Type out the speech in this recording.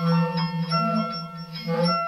Música